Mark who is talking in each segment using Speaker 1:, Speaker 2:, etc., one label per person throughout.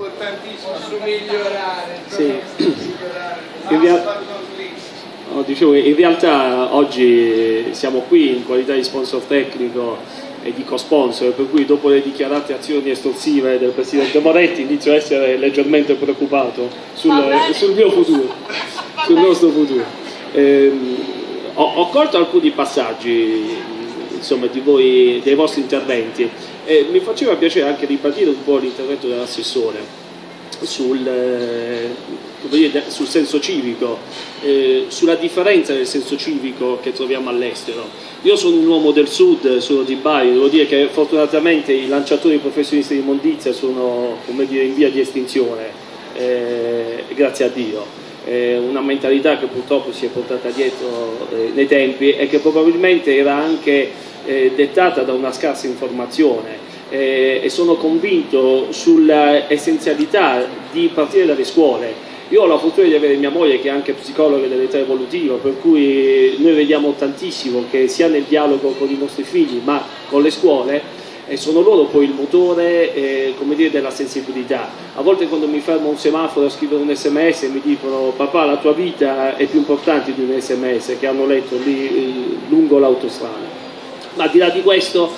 Speaker 1: importantissimo su migliorare,
Speaker 2: Sì.
Speaker 1: su migliorare.
Speaker 2: In real-. No, dicevo, in realtà oggi siamo qui in qualità di sponsor tecnico e di co-sponsor, per cui dopo le dichiarate azioni estorsive del Presidente Moretti inizio a essere leggermente preoccupato sul, sul mio futuro, sul nostro futuro. Ehm, ho, ho colto alcuni passaggi insomma, di voi, dei vostri interventi e mi faceva piacere anche ripartire un po' l'intervento dell'assessore sul, eh, sul senso civico, eh, sulla differenza del senso civico che troviamo all'estero. Io sono un uomo del sud, sono di Bari, devo dire che fortunatamente i lanciatori professionisti di immondizia sono dire, in via di estinzione, eh, grazie a Dio. È una mentalità che purtroppo si è portata dietro eh, nei tempi e che probabilmente era anche eh, dettata da una scarsa informazione eh, e sono convinto sulla essenzialità di partire dalle scuole. Io ho la fortuna di avere mia moglie che è anche psicologa dell'età evolutiva, per cui noi vediamo tantissimo che sia nel dialogo con i nostri figli, ma con le scuole, e sono loro poi il motore eh, dire, della sensibilità. A volte quando mi fermo un semaforo a scrivere un sms mi dicono papà la tua vita è più importante di un sms che hanno letto lì eh, lungo l'autostrada. Ma al di là di questo,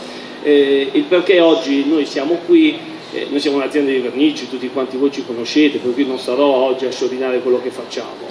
Speaker 2: eh, il perché oggi noi siamo qui, eh, noi siamo un'azienda di vernici, tutti quanti voi ci conoscete, per cui non sarò oggi a sciorinare quello che facciamo.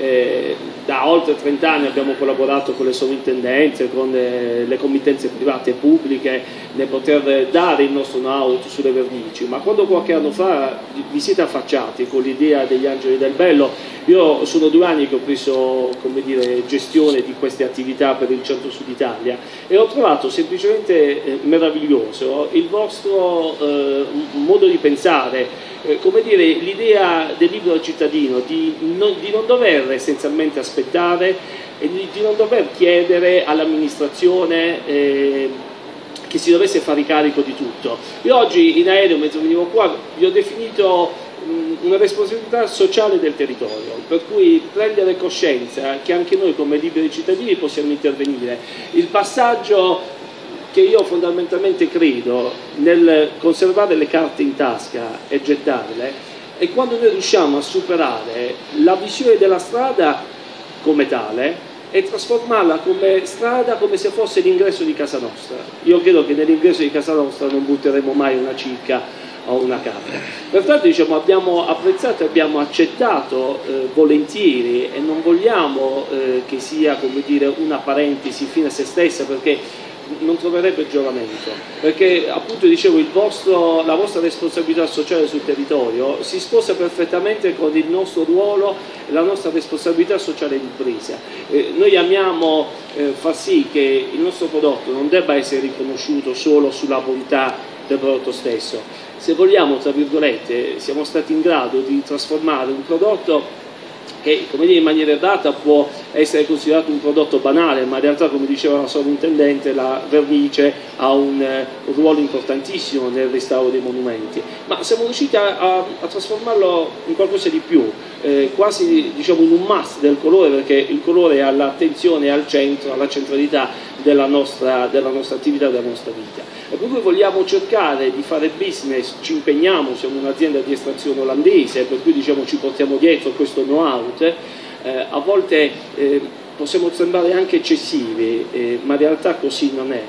Speaker 2: Eh, da oltre 30 anni abbiamo collaborato con le sovrintendenze, con eh, le committenze private e pubbliche nel poter dare il nostro know-how sulle vernici, ma quando qualche anno fa vi siete affacciati con l'idea degli Angeli del Bello, io sono due anni che ho preso dire, gestione di queste attività per il centro-sud Italia e ho trovato semplicemente eh, meraviglioso il vostro eh, modo di pensare, eh, come dire, l'idea del libero cittadino, di non, di non dover essenzialmente aspettare e di, di non dover chiedere all'amministrazione eh, che si dovesse fare carico di tutto. Io oggi in aereo, mentre venivo qua, vi ho definito mh, una responsabilità sociale del territorio, per cui prendere coscienza che anche noi come liberi cittadini possiamo intervenire. Il passaggio che io fondamentalmente credo nel conservare le carte in tasca e gettarle è quando noi riusciamo a superare la visione della strada come tale e trasformarla come strada come se fosse l'ingresso di casa nostra. Io credo che nell'ingresso di casa nostra non butteremo mai una cicca o una capra. Pertanto diciamo, abbiamo apprezzato e abbiamo accettato eh, volentieri e non vogliamo eh, che sia come dire, una parentesi fine a se stessa perché non troverebbe giovamento, perché appunto dicevo vostro, la vostra responsabilità sociale sul territorio si sposa perfettamente con il nostro ruolo e la nostra responsabilità sociale di impresa. Eh, noi amiamo eh, far sì che il nostro prodotto non debba essere riconosciuto solo sulla bontà del prodotto stesso. Se vogliamo, tra virgolette, siamo stati in grado di trasformare un prodotto che dire, in maniera errata può essere considerato un prodotto banale, ma in realtà come diceva la sovrintendente la vernice ha un, eh, un ruolo importantissimo nel restauro dei monumenti, ma siamo riusciti a, a- a trasformarlo in qualcosa di più, eh, quasi diciamo un must del colore perché il colore è all'attenzione, è al centro, alla centralità della nostra, della nostra attività, della nostra vita. E per cui vogliamo cercare di fare business, ci impegniamo, siamo un'azienda di estrazione olandese, per cui diciamo, ci portiamo dietro questo know-how, eh, a volte eh, possiamo sembrare anche eccessivi, eh, ma in realtà così non è.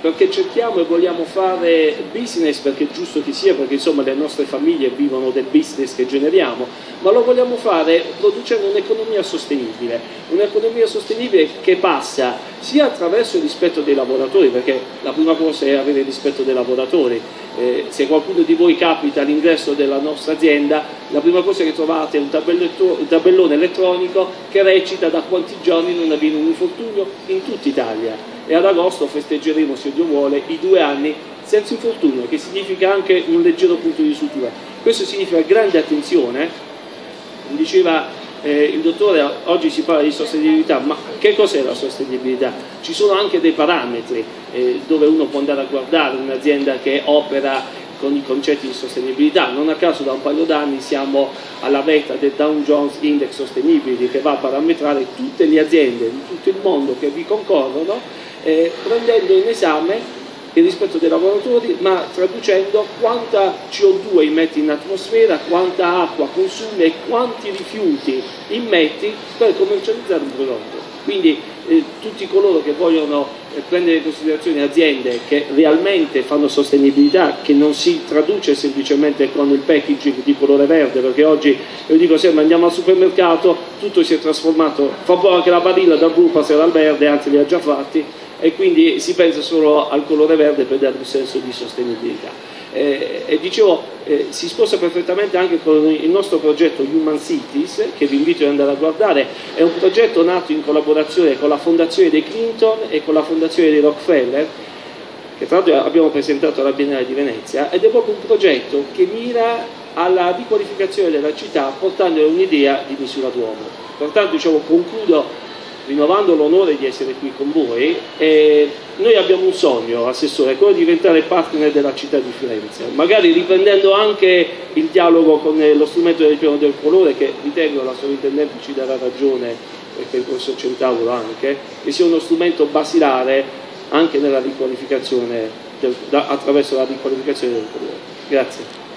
Speaker 2: Perché cerchiamo e vogliamo fare business perché è giusto che sia, perché insomma le nostre famiglie vivono del business che generiamo, ma lo vogliamo fare producendo un'economia sostenibile, un'economia sostenibile che passa sia attraverso il rispetto dei lavoratori, perché la prima cosa è avere rispetto dei lavoratori, Eh, se qualcuno di voi capita all'ingresso della nostra azienda, la prima cosa che trovate è un, un tabellone elettronico che recita da quanti giorni non avviene un infortunio in tutta Italia e ad agosto festeggeremo, se Dio vuole, i due anni senza infortunio, che significa anche un leggero punto di sutura. Questo significa grande attenzione, diceva eh, il dottore, oggi si parla di sostenibilità, ma che cos'è la sostenibilità? Ci sono anche dei parametri eh, dove uno può andare a guardare un'azienda che opera con i concetti di sostenibilità. Non a caso da un paio d'anni siamo alla vetta del Dow Jones Index Sustainability che va a parametrare tutte le aziende di tutto il mondo che vi concorrono, eh, prendendo in esame il rispetto dei lavoratori, ma traducendo quanta CO2 immetti in atmosfera, quanta acqua consumi e quanti rifiuti immetti per commercializzare un prodotto. Quindi eh, tutti coloro che vogliono eh, prendere in considerazione aziende che realmente fanno sostenibilità, che non si traduce semplicemente con il packaging di colore verde, perché oggi io dico sempre andiamo al supermercato, tutto si è trasformato, fa buono anche la barilla dal blu passerà al verde, anzi li ha già fatti, e quindi si pensa solo al colore verde per dare un senso di sostenibilità. Eh, e dicevo, eh, si sposa perfettamente anche con il nostro progetto Human Cities, che vi invito ad andare a guardare, è un progetto nato in collaborazione con la fondazione dei Clinton e con la fondazione dei Rockefeller, che tra l'altro abbiamo presentato alla Biennale di Venezia, ed è proprio un progetto che mira alla riqualificazione della città portando un'idea di misura d'uomo. Pertanto diciamo, concludo rinnovando l'onore di essere qui con voi, eh, noi abbiamo un sogno, Assessore, quello di diventare partner della città di Firenze, magari riprendendo anche il dialogo con lo strumento del piano del colore, che ritengo la sovrintendente ci darà ragione, perché il professor Centauro anche, che sia uno strumento basilare anche nella riqualificazione attraverso la riqualificazione del colore. Grazie.